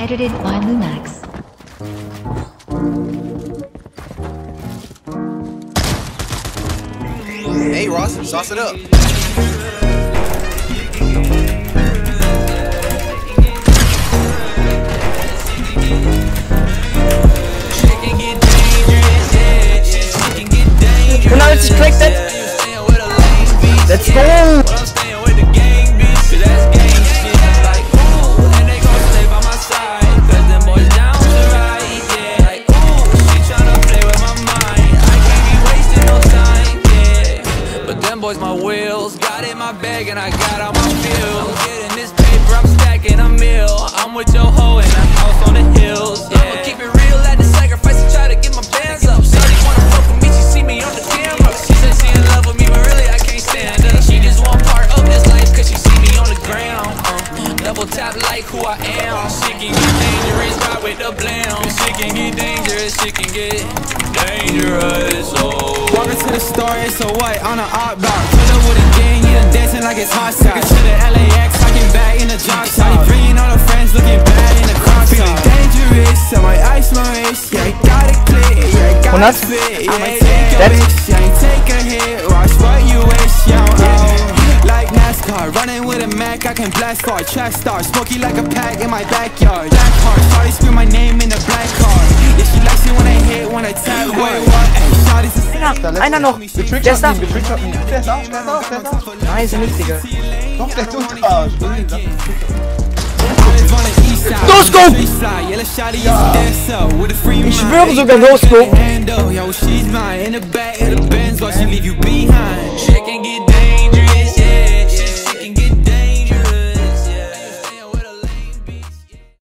Edited by Lumax. Hey Ross, sauce it up. Und now it's collected. Let's go. Boys my wheels. Got in my bag and I got all my bills Getting this paper, I'm stacking a meal. I'm with your hoe in the house on the hills yeah. I'ma keep it real, had to sacrifice and try to get my bands up. Shawty wanna fuck with me, she see me on the camera. She said she in love with me, but really I can't stand her. She just want part of this life cause she see me on the ground. Uh, Double tap like who I am. She can get dangerous, ride with the blam She can get dangerous, she can get dangerous, oh Walking to the store, it's a white on an outbound. Pull up with a gang, yeah, dancing like it's hot sauce. to the LAX, talking back in the drop top. Bringing all the friends, looking bad in the crop Feeling dangerous, I might ice my wrist. Yeah, I got it clear, yeah, I got Und it das? fit. Yeah, I take a That's- yeah, I take a hit. Watch what you wish, oh. yeah, oh. Like NASCAR, running with a Mac, I can blast far. Track star, smoky like a pack in my backyard. Black heart, shawty scream my name in the black car. Yeah, she likes it when I hit, when I tap. Wait, what? Einer, einer noch. Getriggert Der ist da. ihn. Der ist auch, der ist auch, der ist auch. Nein, ist nicht, Digga. Doch, der ist ultra. No scope! Ich schwöre sogar No scope.